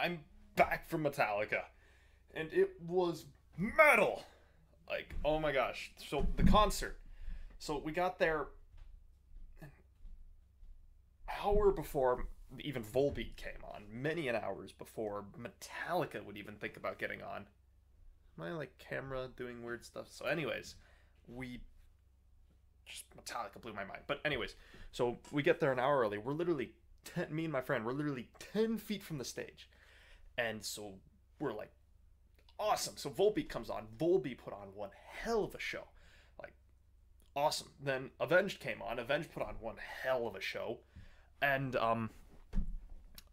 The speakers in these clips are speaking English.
I'm back from Metallica, and it was metal. Like, oh my gosh! So the concert. So we got there an hour before even Volbeat came on. Many an hours before Metallica would even think about getting on. My like camera doing weird stuff. So, anyways, we just Metallica blew my mind. But anyways, so we get there an hour early. We're literally ten, me and my friend, we're literally ten feet from the stage, and so we're like, awesome. So Volbeat comes on. Volbeat put on one hell of a show, like awesome. Then Avenged came on. Avenged put on one hell of a show, and um.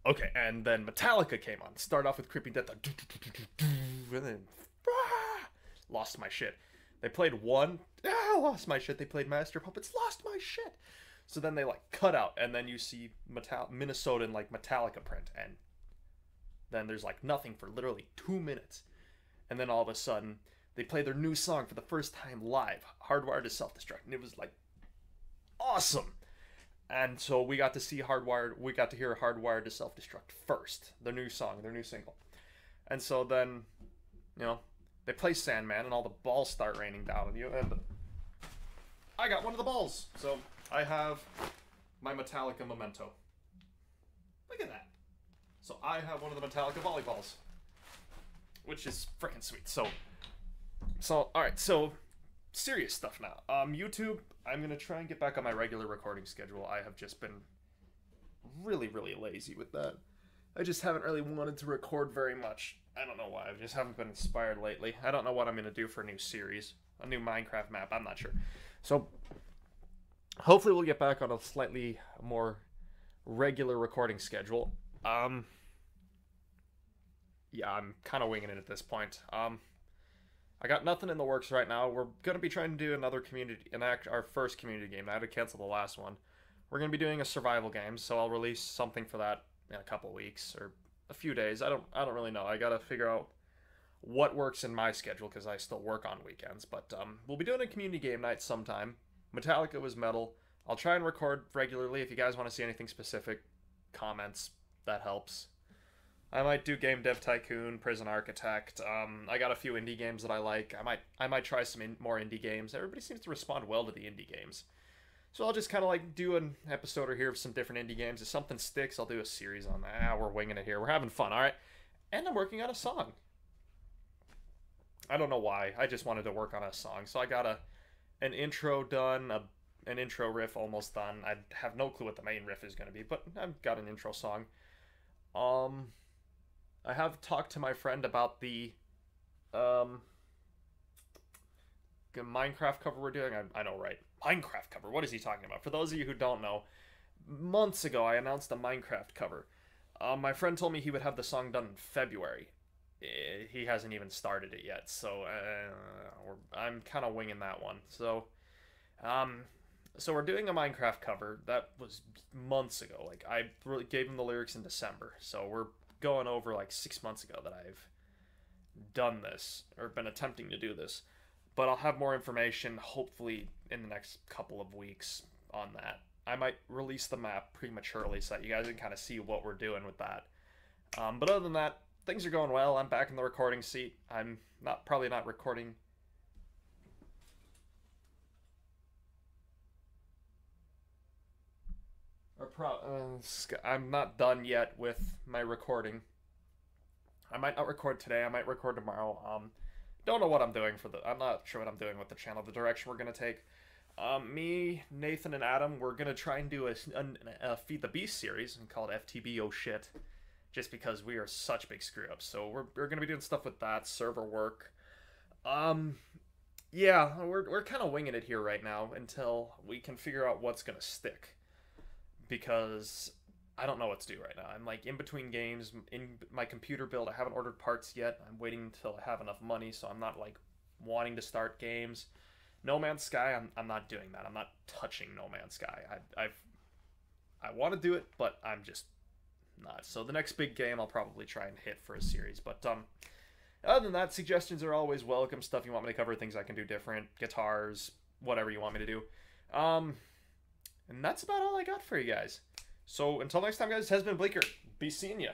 Okay, and then Metallica came on. Start off with Creeping Death, and then lost my shit. They played one, ah, lost my shit. They played Master Puppets, lost my shit. So then they like cut out, and then you see Metal- Minnesotan like Metallica print, and then there's like nothing for literally two minutes, and then all of a sudden they play their new song for the first time live, "Hardwired to Self Destruct," and it was like awesome. And so we got to see Hardwired, we got to hear Hardwired to Self Destruct first, their new song, their new single, and so then, you know, they play Sandman, and all the balls start raining down on you, and I got one of the balls, so. I have my Metallica memento. Look at that. So I have one of the Metallica volleyballs, which is freaking sweet. So, so all right. So serious stuff now. Um, YouTube. I'm gonna try and get back on my regular recording schedule. I have just been really, really lazy with that. I just haven't really wanted to record very much. I don't know why. I just haven't been inspired lately. I don't know what I'm gonna do for a new series, a new Minecraft map. I'm not sure. So hopefully we'll get back on a slightly more regular recording schedule. Um, yeah, I'm kind of winging it at this point. Um, I got nothing in the works right now. We're gonna be trying to do another community, enact our first community game. I had to cancel the last one. We're gonna be doing a survival game, so I'll release something for that in a couple weeks or a few days. I don't, I don't really know. I gotta figure out what works in my schedule because I still work on weekends. But um, we'll be doing a community game night sometime. Metallica was metal. I'll try and record regularly. If you guys want to see anything specific, comments, that helps. I might do Game Dev Tycoon, Prison Architect. Um, I got a few indie games that I like. I might I might try some in, more indie games. Everybody seems to respond well to the indie games. So I'll just kind of like do an episode or here of some different indie games. If something sticks, I'll do a series on that. Ah, we're winging it here. We're having fun, all right? And I'm working on a song. I don't know why. I just wanted to work on a song. So I got a an intro done, a, an intro riff almost done. I have no clue what the main riff is going to be, but I've got an intro song. Um, I have talked to my friend about the um Minecraft cover we're doing. I, I know, right? Minecraft cover. What is he talking about? For those of you who don't know, months ago I announced a Minecraft cover. Um, my friend told me he would have the song done in February. Eh, he hasn't even started it yet, so uh, I'm kind of winging that one. So, um, so we're doing a Minecraft cover that was months ago. Like I gave him the lyrics in December, so we're going over like six months ago that I've done this or been attempting to do this. But I'll have more information hopefully in the next couple of weeks on that. I might release the map prematurely so that you guys can kind of see what we're doing with that. Um, but other than that, things are going well. I'm back in the recording seat. I'm not probably not recording. Pro- uh, I'm not done yet with my recording. I might not record today. I might record tomorrow. Um, don't know what I'm doing for the. I'm not sure what I'm doing with the channel. The direction we're gonna take. Um, me, Nathan, and Adam, we're gonna try and do a, a, a Feed the Beast series and call it FTB. Oh shit just because we are such big screw ups. So we're, we're to be doing stuff with that, server work. Um, yeah, we're, we're kind of winging it here right now until we can figure out what's going to stick. Because I don't know what to do right now. I'm like in between games, in my computer build. I haven't ordered parts yet. I'm waiting until I have enough money, so I'm not like wanting to start games. No Man's Sky, I'm, I'm not doing that. I'm not touching No Man's Sky. I, I've I want to do it, but I'm just not. So the next big game I'll probably try and hit for a series. But um, other than that, suggestions are always welcome. Stuff you want me to cover, things I can do different, guitars, whatever you want me to do. Um, and that's about all I got for you guys. So until next time, guys, has been Bleaker. Be seeing ya.